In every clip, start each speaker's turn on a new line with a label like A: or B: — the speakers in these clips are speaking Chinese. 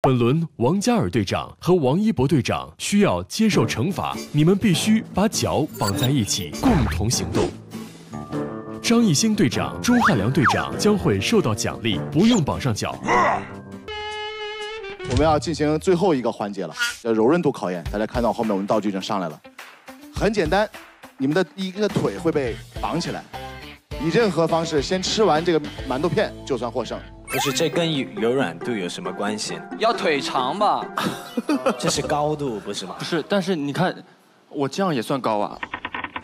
A: 本轮王嘉尔队长和王一博队长需要接受惩罚，你们必须把脚绑在一起，共同行动。张艺兴队长、钟汉良队长将会受到奖励，不用绑上脚。
B: 我们要进行最后一个环节了，叫柔韧度考验。大家看到后面我们道具已经上来了，很简单，你们的一个腿会被绑起来，以任何方式先吃完这个馒头片就算获胜。
C: 不是，这跟柔软度有什么关系？
D: 要腿长吧？
C: 这是高度，不是吗？
D: 不是，但是你看，我这样也算高啊。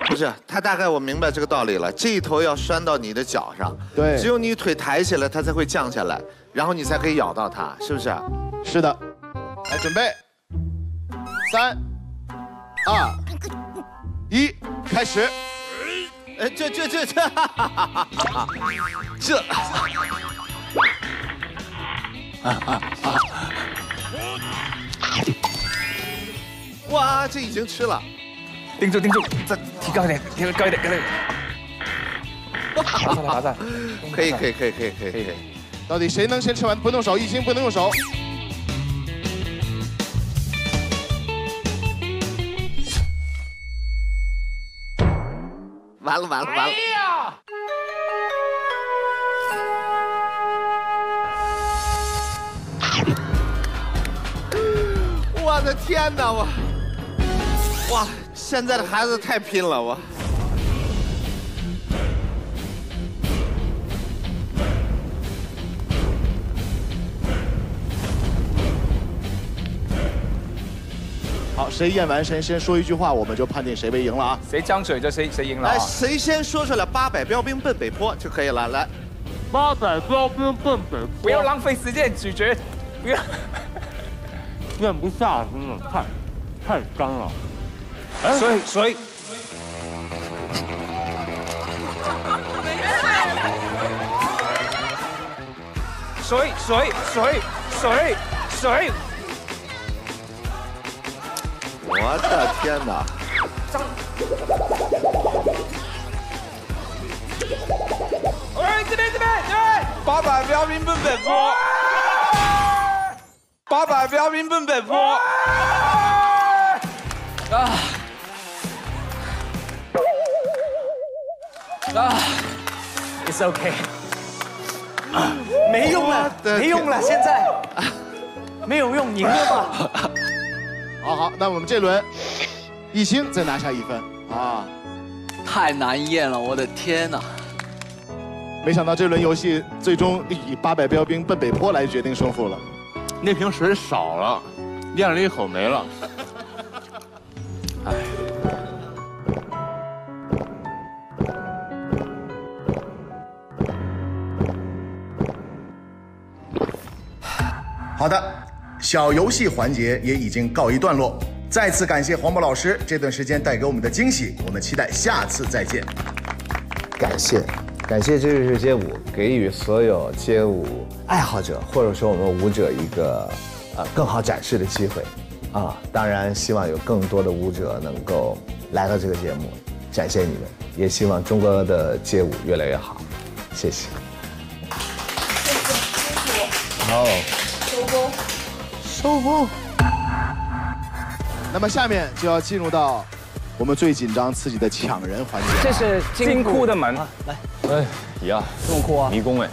E: 不是，他大概我明白这个道理了。这一头要拴到你的脚上，
B: 对，
E: 只有你腿抬起来，它才会降下来，然后你才可以咬到它，是不是？
B: 是的。来，准备，三、二、一，开始。
E: 哎，这这这这，这。啊啊啊！哇，这已经吃了，
D: 盯住盯住，再提高一点，提高一点，高一点。
E: 拿在拿在，可以可以可以可以可以可以。
B: 到底谁能先吃完？不动手，一心不能用手。
E: 完了完了完了！我的天哪！我，哇！现在的孩子太拼了，我。
B: 好，谁验完谁先说一句话，我们就判定谁为赢了啊！
D: 谁张嘴就谁谁赢了。
E: 来，谁先说出来“八百标兵奔北坡”就可以了。来，
F: 八百标兵奔北坡。
D: 不要浪费时间咀嚼，不要。
F: 咽不下，真的太太干了。
D: 水水。水水水水水。
E: 我的天哪！
D: 哎，这边这边，对，
E: 八百标兵奔北坡。八百标兵奔北坡。啊！
D: 啊！It's OK。
C: 没用了，没用了，现在没有用，赢了吧？
B: 好好，那我们这轮，艺兴再拿下一分啊！
D: 太难咽了，我的天哪！
B: 没想到这轮游戏最终以八百标兵奔北坡来决定胜负了。
F: 那瓶水少了，咽了一口没了。哎。
B: 好的。小游戏环节也已经告一段落，再次感谢黄渤老师这段时间带给我们的惊喜，我们期待下次再见。
G: 感谢，感谢这就是街舞给予所有街舞爱好者或者说我们舞者一个呃更好展示的机会啊！当然希望有更多的舞者能够来到这个节目，展现你们，也希望中国的街舞越来越好。谢谢。好。
H: 收工。
B: 收工。那么下面就要进入到我们最紧张刺激的抢人环节。
D: 这是金库的门，
G: 来，
D: 哎呀，这么酷啊！迷宫哎。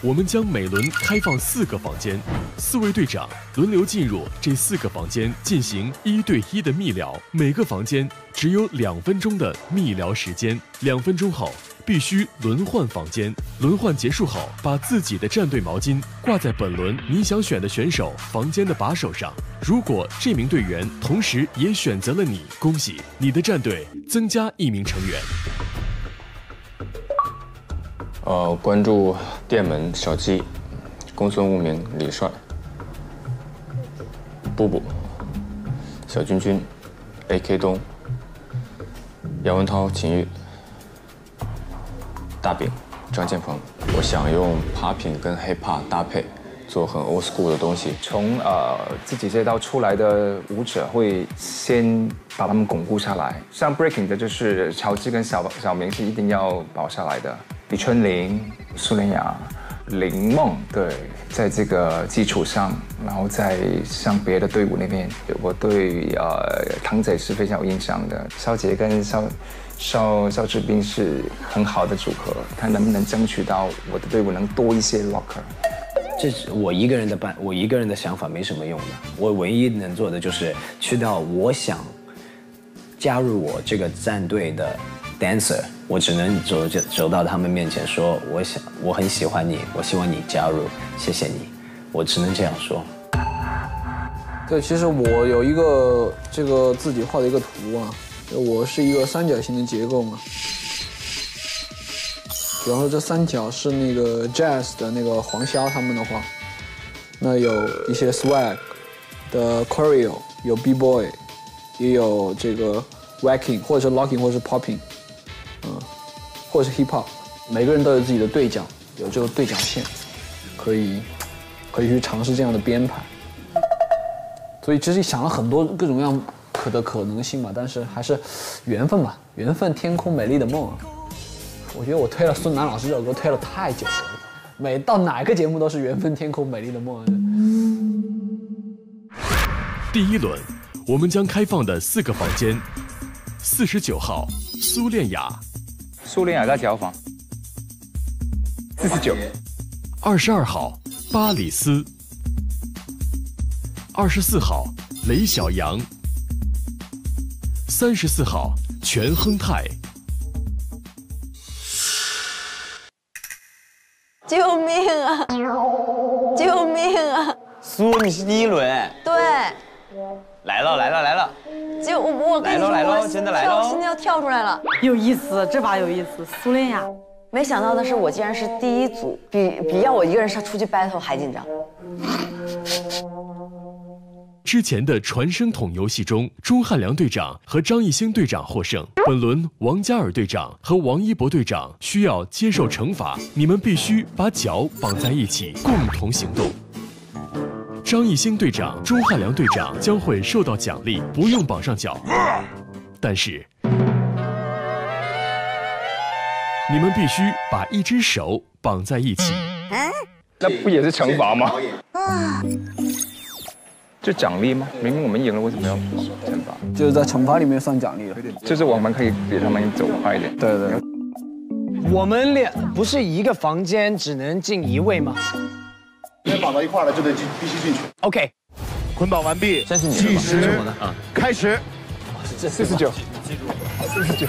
A: 我们将每轮开放四个房间，四位队长轮流进入这四个房间进行一对一的密聊，每个房间只有两分钟的密聊时间，两分钟后。必须轮换房间，轮换结束后，把自己的战队毛巾挂在本轮你想选的选手房间的把手上。如果这名队员同时也选择了你，恭喜你的战队增加一名成员。
I: 呃，关注电门小鸡，公孙无名李帅，布布，小君君，AK 东，杨文涛秦玉。大饼，张建鹏，我想用 popping 跟 hip hop 搭配，做很 old school 的东西。
D: 从呃自己这道出来的舞者会先把他们巩固下来，像 breaking 的就是乔治跟小小明是一定要保下来的，李春玲、苏林雅、林梦，对，在这个基础上，然后再向别的队伍那边，我对呃唐仔是非常有印象的，肖杰跟肖肖肖志斌是很好的组合，看能不能争取到我的队伍能多一些 locker。
J: 这是我一个人的办，我一个人的想法没什么用的。我唯一能做的就是去到我想加入我这个战队的 dancer，我只能走走走到他们面前说，我想我很喜欢你，我希望你加入，谢谢你，我只能这样说。
K: 对，其实我有一个这个自己画的一个图啊，我是一个三角形的结构嘛。比方说这三角是那个 Jazz 的那个黄潇他们的画，那有一些 Swag 的 Choreo，有 B Boy，也有这个 Wacking 或者是 Locking 或者是 Popping，或是 Hip Hop，每个人都有自己的对角，有这个对角线，可以可以去尝试这样的编排。所以其实想了很多各种各样可的可能性嘛，但是还是缘分吧，缘分天空美丽的梦啊。我觉得我推了孙楠老师这首歌推了太久了，每到哪个节目都是缘分天空美丽的梦。
A: 第一轮，我们将开放的四个房间：四十九号苏恋雅，
D: 苏恋雅在交房，四十九；
A: 二十二号巴里斯，二十四号雷小阳，三十四号全亨泰。
H: 救命啊！救命啊！
C: 苏，你是第一轮哎。
H: 对。
C: 来了来了来了！
H: 就我我跟你说，
C: 来喽真的来喽！
H: 我心要跳出来了，
L: 有意思，这把有意思。苏恋雅，
H: 没想到的是我竟然是第一组，比比要我一个人上出去 battle 还紧张。
A: 之前的传声筒游戏中，钟汉良队长和张艺兴队长获胜。本轮王嘉尔队长和王一博队长需要接受惩罚，你们必须把脚绑在一起，共同行动。张艺兴队长、钟汉良队长将会受到奖励，不用绑上脚，但是你们必须把一只手绑在一起。
D: 那不也是惩罚吗？就奖励吗？明明我们赢了，为什么要惩罚？
K: 就是在惩罚里面算奖励了。
D: 就是我们可以比他们走快一点。
K: 对对。
C: 我们俩不是一个房间只能进一位吗？
B: 因为绑到一块了，就得进，必须进去。
C: OK，
B: 捆绑完毕，
C: 这是你的吧
B: 计时
C: 这是我的啊
B: 开始。
C: 这
D: 四十九，
C: 四十九。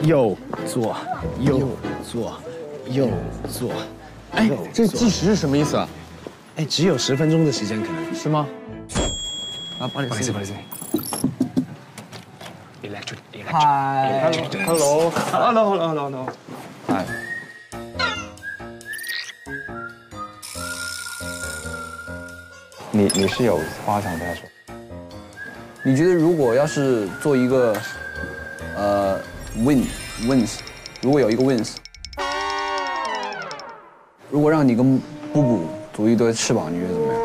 C: 右左，右左，右左。哎，
F: 这计时是什么意思啊？
C: 哎，只有十分钟的时间，可能
F: 是吗？
C: 啊，不好意思，不好意思。
D: Electric，你你是有话想跟他说？
K: 你觉得如果要是做一个，呃，win wins，如果有一个 wins，如果让你跟布布组一对翅膀，你觉得怎么样？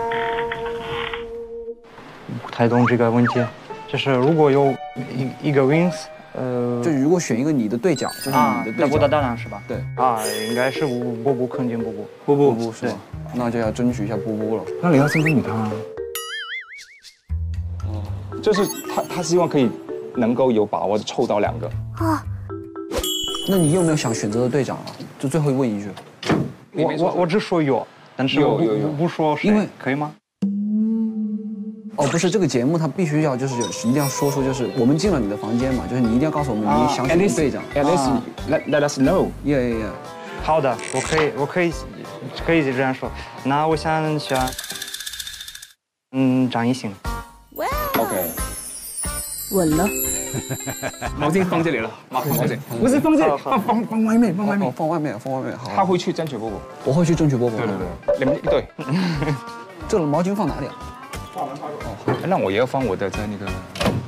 M: 不太懂这个问题，就是如果有一一个 wins，呃，
K: 就如果选一个你的对角，就是
M: 啊
K: 你的，对角，
M: 那我的当然是吧？
K: 对
M: 啊，应该是波波，肯定波波，
K: 波波波是吧？那就要争取一下波波了。
D: 那你要先跟你看啊。就是他，他希望可以能够有把握的凑到两个。
K: 啊，那你有没有想选择的队长啊？就最后问一句。
M: 我我我只说有，但是我不
K: 有有有
M: 不不说谁，
K: 因为
M: 可以吗？
K: 哦，不是这个节目，它必须要就是有一定要说出，就是我们进了你的房间嘛，就是你一定要告诉我们
M: 啊
K: 你想选的队长。
M: at least-
K: Ah.
D: let let us know.
K: Yeah yeah yeah.
M: 好的，我可以我可以可以这样说。那我想选，嗯，张艺兴。
D: OK。
L: 稳了。
D: 毛巾放这里了，毛毛巾不是放这里，放放放外面，放外面，
K: 放外面，放外面。好。
D: 他会去争取波波。
K: 我会去争取波波。
D: 对对对，你们一对。
K: 这个毛巾放哪里啊？
D: 那我也要放我的在那个。